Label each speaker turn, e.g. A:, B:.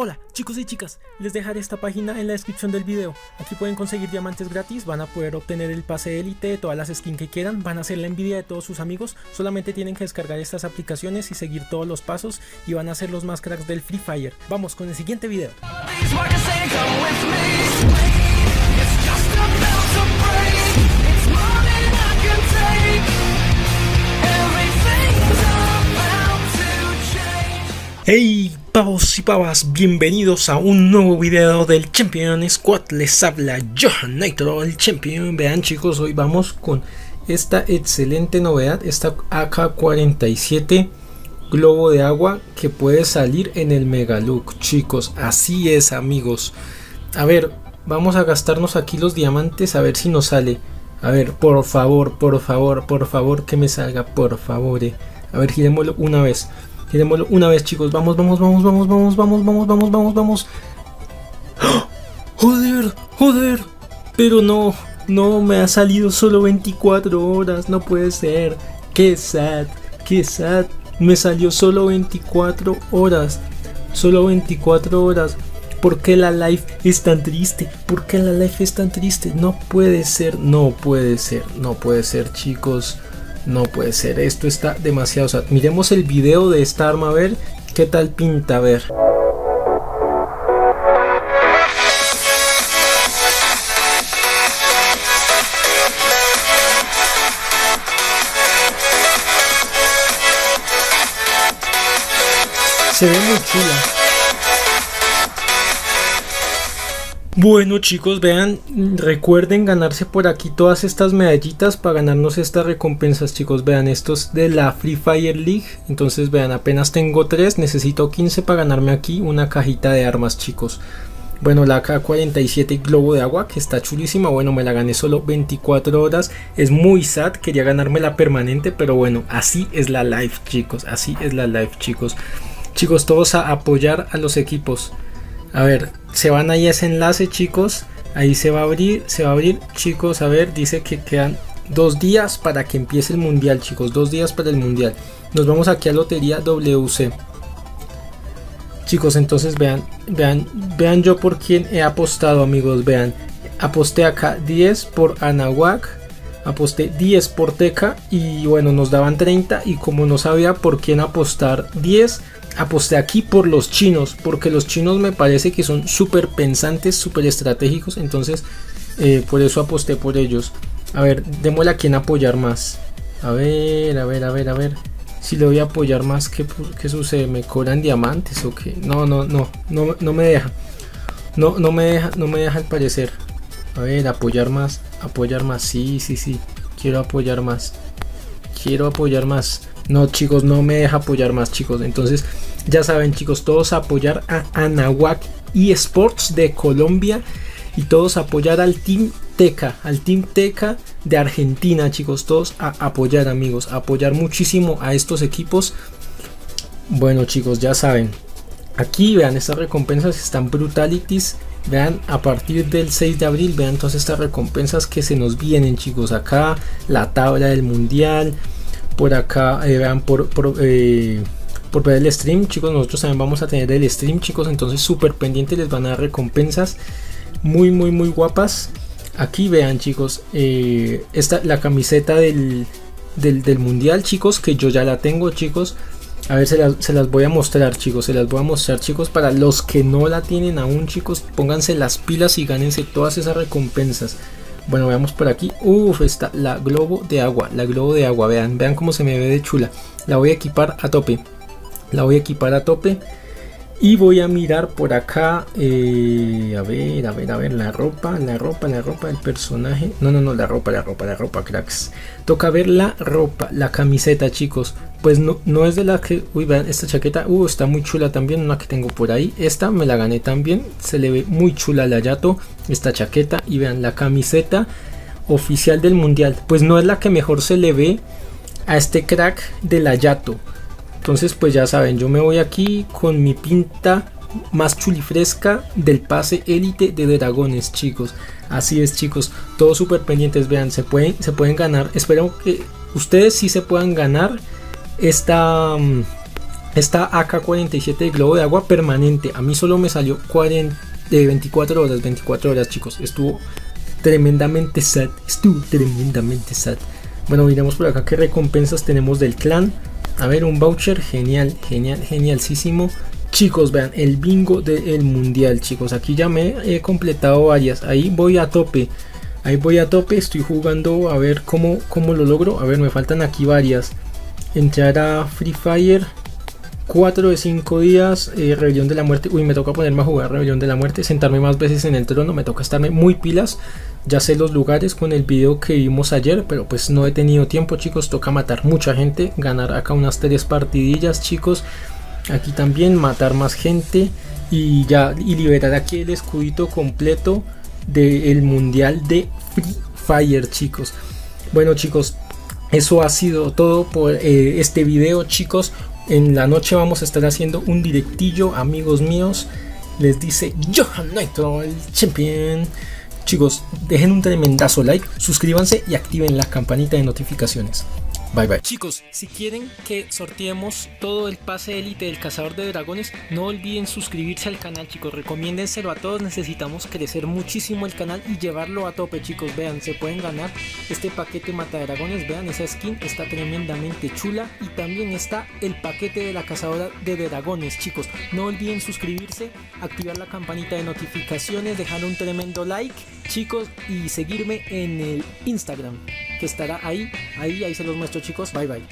A: Hola chicos y chicas, les dejaré esta página en la descripción del video. Aquí pueden conseguir diamantes gratis, van a poder obtener el pase élite, todas las skins que quieran, van a hacer la envidia de todos sus amigos. Solamente tienen que descargar estas aplicaciones y seguir todos los pasos y van a ser los más cracks del Free Fire. Vamos con el siguiente video. Hey pavos y pavas, bienvenidos a un nuevo video del Champion Squad, les habla Johan Nitro, el Champion, vean chicos, hoy vamos con esta excelente novedad, esta AK-47 globo de agua que puede salir en el Megalook, chicos, así es amigos, a ver, vamos a gastarnos aquí los diamantes a ver si nos sale, a ver, por favor, por favor, por favor que me salga, por favor, eh. a ver, girémoslo una vez, Girémoslo una vez, chicos. Vamos, vamos, vamos, vamos, vamos, vamos, vamos, vamos, vamos, vamos. Joder, joder. Pero no, no me ha salido solo 24 horas. No puede ser. Qué sad, qué sad. Me salió solo 24 horas. Solo 24 horas. ¿Por qué la life es tan triste? ¿Por qué la life es tan triste? No puede ser, no puede ser, no puede ser, chicos. No puede ser, esto está demasiado. Miremos el video de esta arma a ver qué tal pinta, a ver. Se ve muy chula. Bueno chicos, vean, recuerden ganarse por aquí todas estas medallitas para ganarnos estas recompensas chicos, vean, estos de la Free Fire League, entonces vean, apenas tengo 3, necesito 15 para ganarme aquí una cajita de armas chicos. Bueno, la K47 globo de agua, que está chulísima, bueno, me la gané solo 24 horas, es muy sad, quería ganarme la permanente, pero bueno, así es la live chicos, así es la live chicos. Chicos, todos a apoyar a los equipos. A ver, se van ahí a ese enlace chicos. Ahí se va a abrir, se va a abrir chicos. A ver, dice que quedan dos días para que empiece el mundial chicos. Dos días para el mundial. Nos vamos aquí a Lotería WC. Chicos, entonces vean, vean, vean yo por quién he apostado amigos. Vean, aposté acá 10 por Anahuac. Aposté 10 por Teca y bueno, nos daban 30 y como no sabía por quién apostar 10, aposté aquí por los chinos, porque los chinos me parece que son súper pensantes, súper estratégicos, entonces eh, por eso aposté por ellos. A ver, démosle a quien apoyar más. A ver, a ver, a ver, a ver. Si le voy a apoyar más, ¿qué, qué sucede? ¿Me cobran diamantes o qué? No, no, no, no, no me deja. No, no me deja, no me deja al parecer. A ver, apoyar más, apoyar más. Sí, sí, sí. Quiero apoyar más. Quiero apoyar más. No, chicos, no me deja apoyar más, chicos. Entonces, ya saben, chicos, todos apoyar a Anahuac eSports de Colombia y todos apoyar al Team Teca, al Team Teca de Argentina, chicos, todos a apoyar, amigos, apoyar muchísimo a estos equipos. Bueno, chicos, ya saben. Aquí vean, estas recompensas están brutalities. Vean, a partir del 6 de abril, vean todas estas recompensas que se nos vienen, chicos. Acá, la tabla del mundial, por acá, eh, vean, por, eh, por, ver el stream, chicos, nosotros también vamos a tener el stream, chicos, entonces súper pendientes, les van a dar recompensas muy, muy, muy guapas. Aquí vean, chicos, eh, esta, la camiseta del, del, mundial, chicos, que yo ya la tengo, chicos. A ver, se las, voy a mostrar, chicos. Se las voy a mostrar, chicos. Para los que no la tienen aún, chicos, pónganse las pilas y gánense todas esas recompensas. Bueno, veamos por aquí. Uf, está la globo de agua. La globo de agua. Vean, vean cómo se me ve de chula. La voy a equipar a tope. La voy a equipar a tope. Y voy a mirar por acá. Eh, a ver, a ver, a ver. La ropa, la ropa, la ropa del personaje. No, no, no, la ropa, la ropa, la ropa, cracks. Toca ver la ropa, la camiseta, chicos. Pues no, no es de la que. Uy, vean, esta chaqueta. Uh, está muy chula también. Una que tengo por ahí. Esta me la gané también. Se le ve muy chula la Yato. Esta chaqueta. Y vean, la camiseta oficial del mundial. Pues no es la que mejor se le ve a este crack de la Yato. Entonces pues ya saben, yo me voy aquí con mi pinta más chulifresca del pase élite de dragones chicos así es chicos todos súper pendientes vean se pueden se pueden ganar espero que ustedes sí se puedan ganar esta mm, esta AK-47 de globo de agua permanente. A mí solo me salió 40, de 24 horas, 24 horas chicos. Estuvo tremendamente sad. Estuvo tremendamente sad. Bueno, miremos por acá qué recompensas tenemos del clan. A ver, un voucher. Genial, genial, genialísimo. Chicos, vean, el bingo del mundial, chicos. Aquí ya me he completado varias. Ahí voy a tope. Ahí voy a tope. Estoy jugando a ver cómo, cómo lo logro. A ver, me faltan aquí varias. Entrar a Free Fire. 4 de 5 días, eh, Rebelión de la Muerte. Uy, me toca ponerme a jugar Rebelión de la Muerte, sentarme más veces en el trono, me toca estarme muy pilas. Ya sé los lugares con el video que vimos ayer, pero pues no he tenido tiempo, chicos. Toca matar mucha gente, ganar acá unas 3 partidillas, chicos. Aquí también matar más gente y ya y liberar aquí el escudito completo del mundial de Free Fire, chicos. Bueno, chicos, eso ha sido todo por eh, este video, chicos. En la noche vamos a estar haciendo un directillo, amigos míos. Les dice Johan Nitro, el champion. Chicos, dejen un tremendazo like, suscríbanse y activen la campanita de notificaciones. Bye bye. Chicos, si quieren que sorteemos todo el pase élite del cazador de dragones, no olviden suscribirse al canal, chicos. Recomiéndenselo a todos. Necesitamos crecer muchísimo el canal y llevarlo a tope, chicos. Vean, se pueden ganar este paquete mata dragones. Vean, esa skin está tremendamente chula. Y también está el paquete de la cazadora de dragones, chicos. No olviden suscribirse, activar la campanita de notificaciones, dejar un tremendo like, chicos, y seguirme en el Instagram que estará ahí, ahí, ahí se los muestro chicos, bye bye.